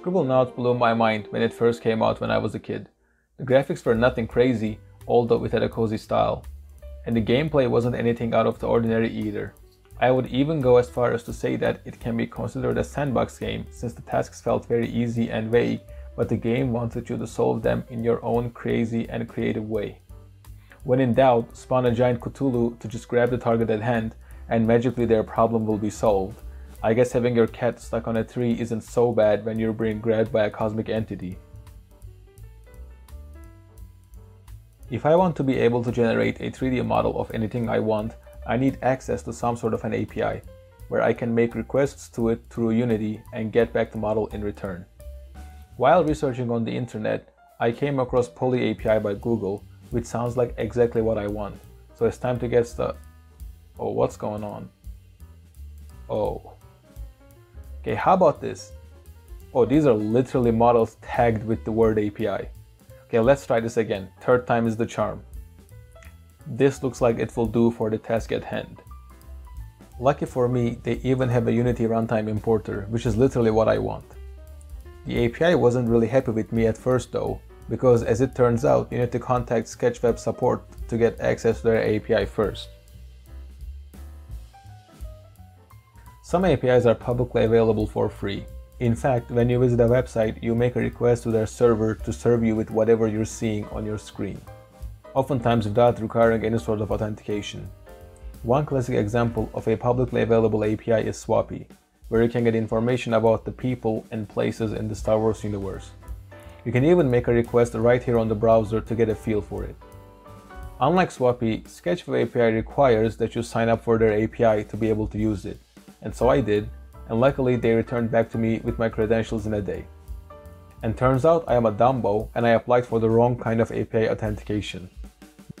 Scribblenauts blew my mind when it first came out when I was a kid. The graphics were nothing crazy, although it had a cozy style. And the gameplay wasn't anything out of the ordinary either. I would even go as far as to say that it can be considered a sandbox game since the tasks felt very easy and vague, but the game wanted you to solve them in your own crazy and creative way. When in doubt, spawn a giant Cthulhu to just grab the target at hand and magically their problem will be solved. I guess having your cat stuck on a tree isn't so bad when you're being grabbed by a cosmic entity. If I want to be able to generate a 3D model of anything I want, I need access to some sort of an API, where I can make requests to it through Unity and get back the model in return. While researching on the internet, I came across Poly API by Google, which sounds like exactly what I want. So it's time to get started. Oh, what's going on? Oh. Okay, how about this? Oh, these are literally models tagged with the word API. Okay, let's try this again. Third time is the charm. This looks like it will do for the task at hand. Lucky for me, they even have a Unity runtime importer, which is literally what I want. The API wasn't really happy with me at first though, because as it turns out, you need to contact Sketchfab support to get access to their API first. Some APIs are publicly available for free. In fact, when you visit a website, you make a request to their server to serve you with whatever you're seeing on your screen oftentimes without requiring any sort of authentication. One classic example of a publicly available API is SWAPI, where you can get information about the people and places in the Star Wars universe. You can even make a request right here on the browser to get a feel for it. Unlike SWAPI, Sketchfab API requires that you sign up for their API to be able to use it, and so I did, and luckily they returned back to me with my credentials in a day. And turns out I am a Dumbo and I applied for the wrong kind of API authentication.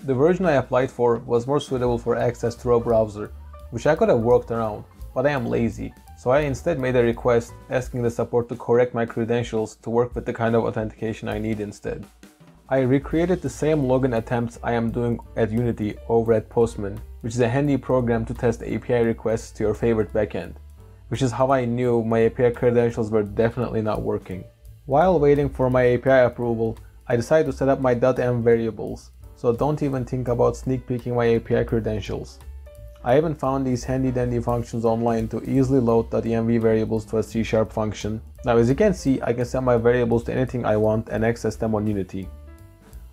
The version I applied for was more suitable for access through a browser, which I could have worked around, but I am lazy, so I instead made a request asking the support to correct my credentials to work with the kind of authentication I need instead. I recreated the same login attempts I am doing at Unity over at Postman, which is a handy program to test API requests to your favorite backend, which is how I knew my API credentials were definitely not working. While waiting for my API approval, I decided to set up my .env variables, so don't even think about sneak peeking my API credentials. I even found these handy dandy functions online to easily load env variables to a C-sharp function. Now as you can see, I can set my variables to anything I want and access them on Unity.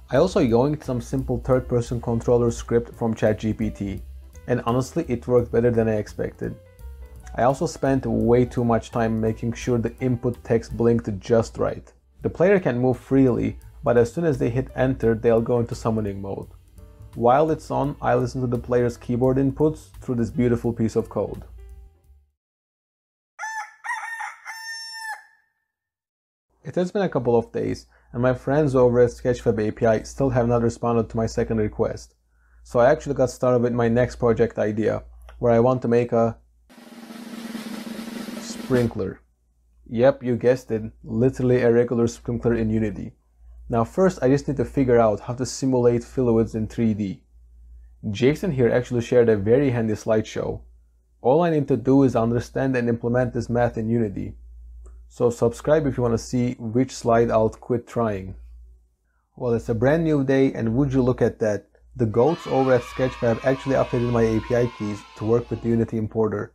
I also yoinked some simple third-person controller script from ChatGPT, and honestly it worked better than I expected. I also spent way too much time making sure the input text blinked just right. The player can move freely, but as soon as they hit enter, they'll go into summoning mode. While it's on, I listen to the player's keyboard inputs through this beautiful piece of code. It has been a couple of days, and my friends over at Sketchfab API still have not responded to my second request. So I actually got started with my next project idea, where I want to make a sprinkler. Yep, you guessed it, literally a regular sprinkler in Unity. Now first I just need to figure out how to simulate fluids in 3D. Jason here actually shared a very handy slideshow. All I need to do is understand and implement this math in Unity. So subscribe if you want to see which slide I'll quit trying. Well, it's a brand new day and would you look at that, the goats over at Sketchfab actually updated my API keys to work with the Unity importer.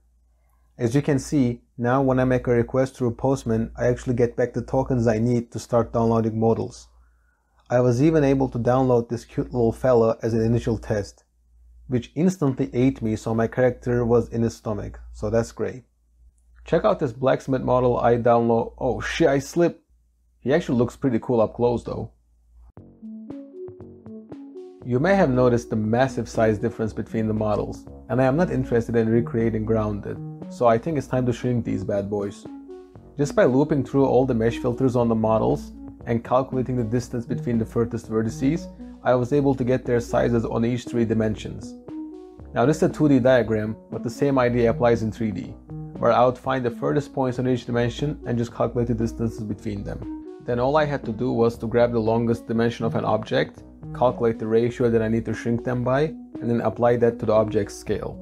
As you can see, now when I make a request through Postman, I actually get back the tokens I need to start downloading models. I was even able to download this cute little fella as an initial test, which instantly ate me so my character was in his stomach, so that's great. Check out this blacksmith model I download. Oh shit, I slipped. He actually looks pretty cool up close though. You may have noticed the massive size difference between the models, and I am not interested in recreating Grounded, so I think it's time to shrink these bad boys. Just by looping through all the mesh filters on the models, and calculating the distance between the furthest vertices, I was able to get their sizes on each three dimensions. Now this is a 2D diagram, but the same idea applies in 3D, where I would find the furthest points on each dimension and just calculate the distances between them. Then all I had to do was to grab the longest dimension of an object, calculate the ratio that I need to shrink them by, and then apply that to the object's scale.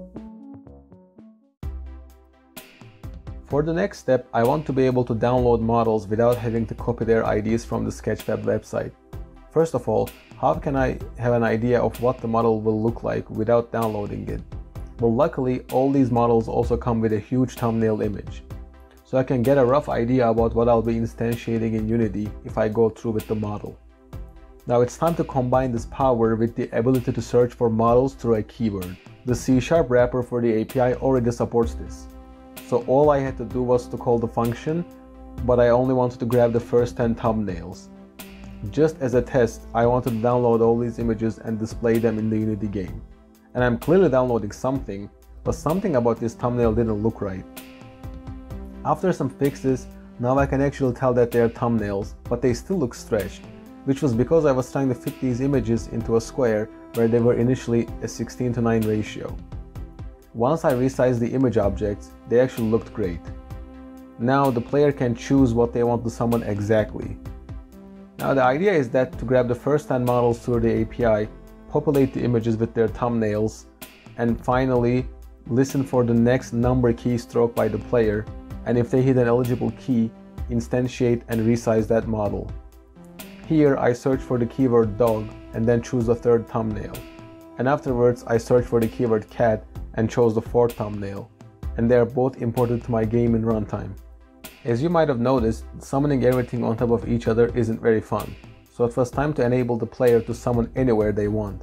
For the next step, I want to be able to download models without having to copy their IDs from the Sketchfab website. First of all, how can I have an idea of what the model will look like without downloading it? Well, luckily, all these models also come with a huge thumbnail image. So I can get a rough idea about what I'll be instantiating in Unity if I go through with the model. Now it's time to combine this power with the ability to search for models through a keyword. The C-sharp wrapper for the API already supports this. So all I had to do was to call the function, but I only wanted to grab the first 10 thumbnails. Just as a test, I wanted to download all these images and display them in the Unity game. And I'm clearly downloading something, but something about this thumbnail didn't look right. After some fixes, now I can actually tell that they're thumbnails, but they still look stretched, which was because I was trying to fit these images into a square where they were initially a 16 to 9 ratio. Once I resized the image objects, they actually looked great. Now the player can choose what they want to summon exactly. Now the idea is that to grab the first 10 models through the API, populate the images with their thumbnails, and finally listen for the next number keystroke by the player, and if they hit an eligible key, instantiate and resize that model. Here I search for the keyword dog and then choose the third thumbnail. And afterwards I search for the keyword cat and chose the fourth thumbnail, and they are both imported to my game in runtime. As you might have noticed, summoning everything on top of each other isn't very fun, so it was time to enable the player to summon anywhere they want.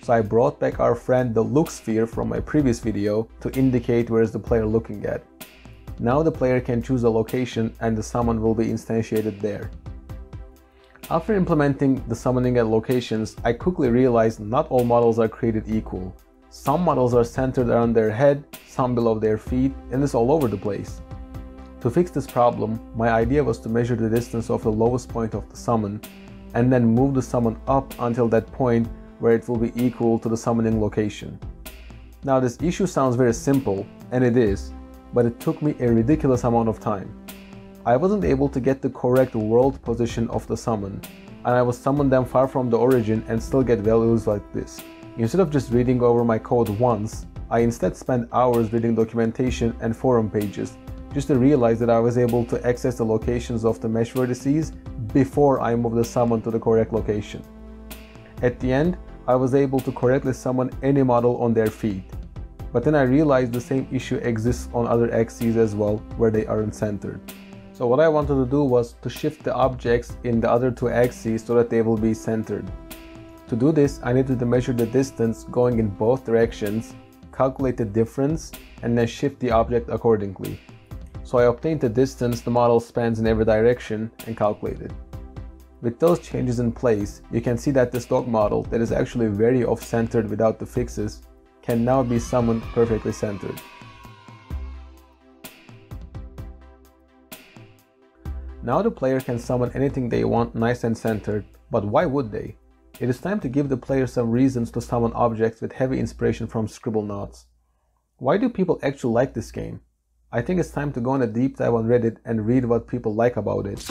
So I brought back our friend the look sphere from my previous video to indicate where is the player looking at. Now the player can choose a location and the summon will be instantiated there. After implementing the summoning at locations, I quickly realized not all models are created equal. Some models are centered around their head, some below their feet, and it's all over the place. To fix this problem, my idea was to measure the distance of the lowest point of the summon, and then move the summon up until that point where it will be equal to the summoning location. Now this issue sounds very simple, and it is, but it took me a ridiculous amount of time. I wasn't able to get the correct world position of the summon, and I was summon them far from the origin and still get values like this. Instead of just reading over my code once, I instead spent hours reading documentation and forum pages just to realize that I was able to access the locations of the mesh vertices before I moved the summon to the correct location. At the end, I was able to correctly summon any model on their feet. But then I realized the same issue exists on other axes as well, where they aren't centered. So what I wanted to do was to shift the objects in the other two axes so that they will be centered. To do this, I needed to measure the distance going in both directions, calculate the difference, and then shift the object accordingly. So I obtained the distance the model spans in every direction and calculated. With those changes in place, you can see that this dog model that is actually very off-centered without the fixes can now be summoned perfectly centered. Now the player can summon anything they want nice and centered, but why would they? It is time to give the player some reasons to summon objects with heavy inspiration from Scribblenauts. Why do people actually like this game? I think it's time to go on a deep dive on Reddit and read what people like about it.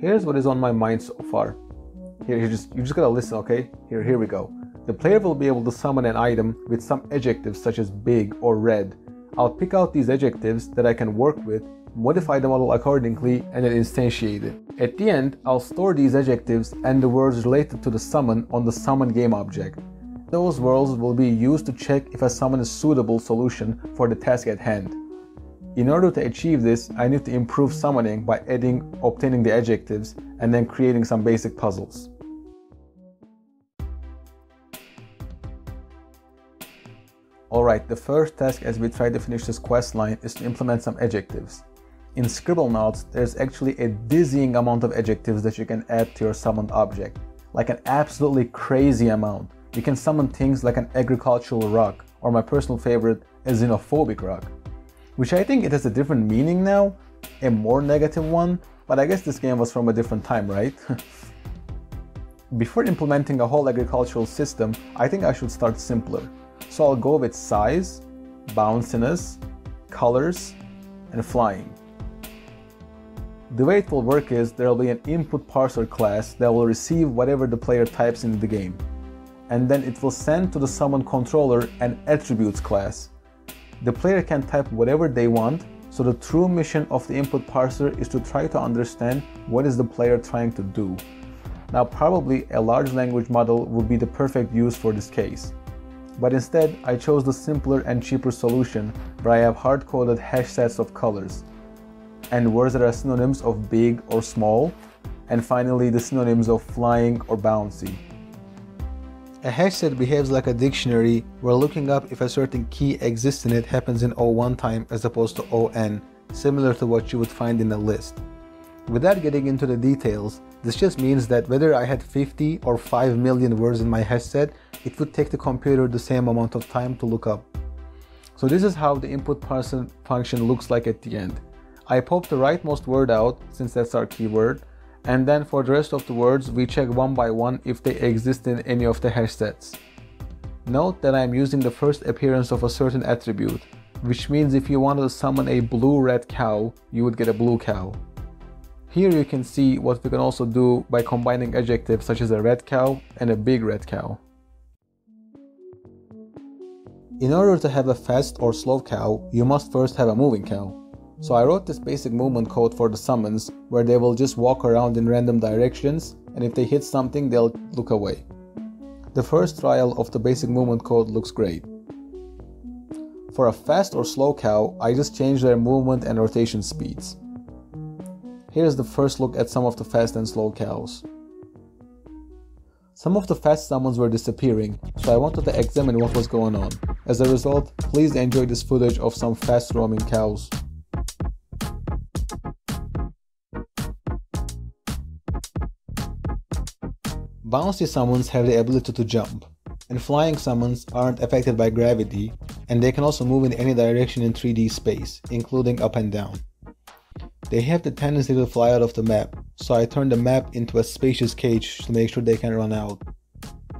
Here's what is on my mind so far. Here, you just you just gotta listen, okay? Here, here we go. The player will be able to summon an item with some adjectives such as big or red. I'll pick out these adjectives that I can work with modify the model accordingly, and then instantiate it. At the end, I'll store these adjectives and the words related to the summon on the summon game object. Those words will be used to check if a summon is suitable solution for the task at hand. In order to achieve this, I need to improve summoning by adding, obtaining the adjectives, and then creating some basic puzzles. Alright, the first task as we try to finish this quest line is to implement some adjectives. In Scribblenauts, there's actually a dizzying amount of adjectives that you can add to your summoned object, like an absolutely crazy amount. You can summon things like an agricultural rock, or my personal favorite, a xenophobic rock, which I think it has a different meaning now, a more negative one, but I guess this game was from a different time, right? Before implementing a whole agricultural system, I think I should start simpler. So I'll go with size, bounciness, colors, and flying. The way it will work is there will be an input parser class that will receive whatever the player types into the game. and then it will send to the summon controller an attributes class. The player can type whatever they want, so the true mission of the input parser is to try to understand what is the player trying to do. Now probably a large language model would be the perfect use for this case. But instead, I chose the simpler and cheaper solution where I have hard-coded hash sets of colors and words that are synonyms of big or small, and finally the synonyms of flying or bouncy. A hash set behaves like a dictionary where looking up if a certain key exists in it happens in O1 time as opposed to ON, similar to what you would find in a list. Without getting into the details, this just means that whether I had 50 or 5 million words in my hash set, it would take the computer the same amount of time to look up. So this is how the input function looks like at the end. I pop the rightmost word out, since that's our keyword, and then for the rest of the words we check one by one if they exist in any of the hash sets. Note that I am using the first appearance of a certain attribute, which means if you wanted to summon a blue red cow, you would get a blue cow. Here you can see what we can also do by combining adjectives such as a red cow and a big red cow. In order to have a fast or slow cow, you must first have a moving cow. So I wrote this basic movement code for the summons where they will just walk around in random directions and if they hit something they'll look away. The first trial of the basic movement code looks great. For a fast or slow cow, I just changed their movement and rotation speeds. Here's the first look at some of the fast and slow cows. Some of the fast summons were disappearing, so I wanted to examine what was going on. As a result, please enjoy this footage of some fast roaming cows. Bouncy summons have the ability to jump, and flying summons aren't affected by gravity, and they can also move in any direction in 3D space, including up and down. They have the tendency to fly out of the map, so I turned the map into a spacious cage to make sure they can run out.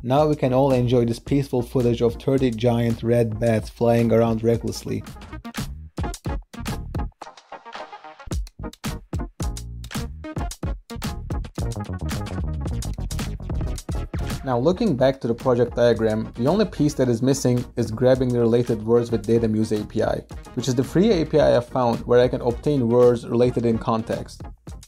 Now we can all enjoy this peaceful footage of 30 giant red bats flying around recklessly, Now looking back to the project diagram, the only piece that is missing is grabbing the related words with DataMuse API, which is the free API I found where I can obtain words related in context.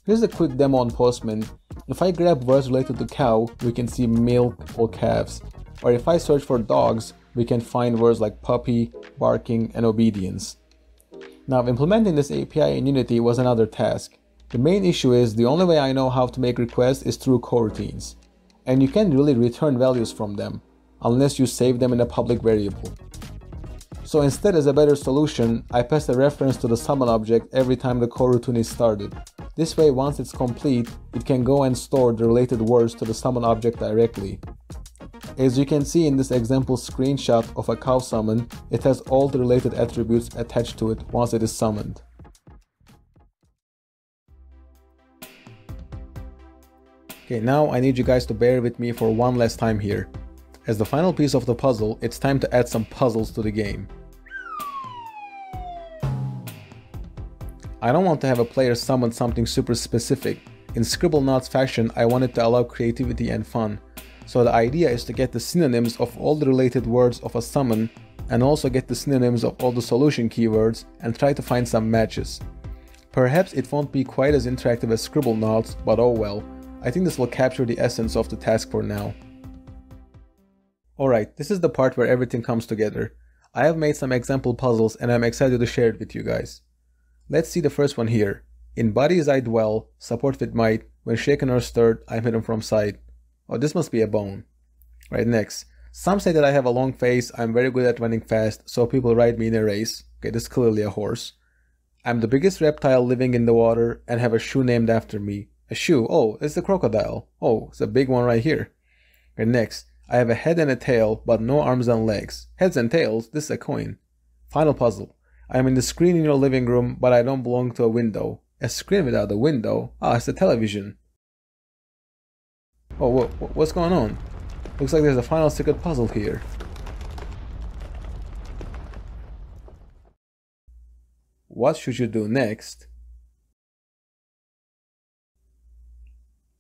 Here's a quick demo on Postman. If I grab words related to cow, we can see milk or calves. Or if I search for dogs, we can find words like puppy, barking, and obedience. Now implementing this API in Unity was another task. The main issue is the only way I know how to make requests is through coroutines and you can't really return values from them unless you save them in a public variable. So instead as a better solution, I pass a reference to the summon object every time the coroutine is started. This way once it's complete, it can go and store the related words to the summon object directly. As you can see in this example screenshot of a cow summon, it has all the related attributes attached to it once it is summoned. Okay, now I need you guys to bear with me for one last time here. As the final piece of the puzzle, it's time to add some puzzles to the game. I don't want to have a player summon something super specific. In Scribblenauts fashion, I wanted to allow creativity and fun. So the idea is to get the synonyms of all the related words of a summon and also get the synonyms of all the solution keywords and try to find some matches. Perhaps it won't be quite as interactive as Scribblenauts, but oh well. I think this will capture the essence of the task for now. Alright, this is the part where everything comes together. I have made some example puzzles and I'm excited to share it with you guys. Let's see the first one here. In bodies I dwell, support with might, when shaken or stirred, I'm hidden from sight. Oh, this must be a bone. Right, next. Some say that I have a long face, I'm very good at running fast, so people ride me in a race. Okay, this is clearly a horse. I'm the biggest reptile living in the water and have a shoe named after me. A shoe. Oh, it's the crocodile. Oh, it's a big one right here. And next, I have a head and a tail, but no arms and legs. Heads and tails, this is a coin. Final puzzle. I am in the screen in your living room, but I don't belong to a window. A screen without a window? Ah, it's a television. Oh, what, what's going on? Looks like there's a final secret puzzle here. What should you do next?